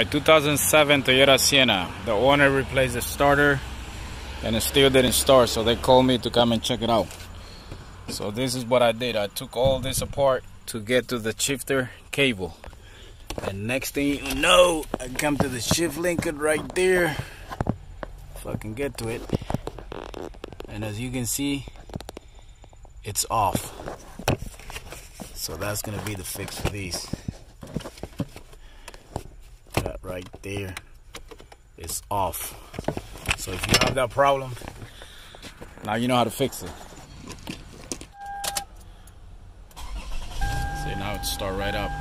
Alright, 2007 Toyota Sienna. The owner replaced the starter and it still didn't start, so they called me to come and check it out. So this is what I did. I took all this apart to get to the shifter cable. And next thing you know, I come to the shift link right there. If I can get to it. And as you can see, it's off. So that's gonna be the fix for these right there is off. So if you have that problem, now you know how to fix it. See now it start right up.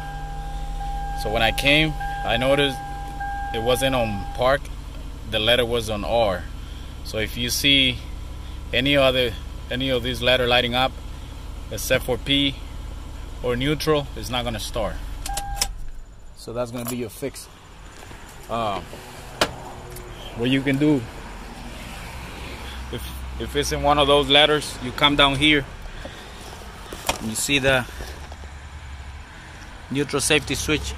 So when I came, I noticed it wasn't on park, the letter was on R. So if you see any other any of these letter lighting up, except for P or neutral, it's not gonna start. So that's gonna be your fix uh, what you can do. If if it's in one of those letters you come down here. You see the neutral safety switch.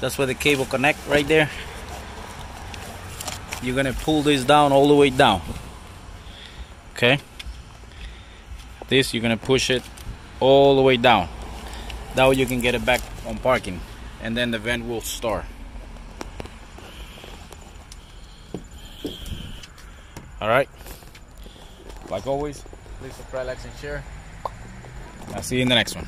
That's where the cable connect right there. You're gonna pull this down all the way down. Okay? This you're gonna push it all the way down. That way you can get it back on parking. And then the vent will start All right. Like always, please subscribe, like, and share. I'll see you in the next one.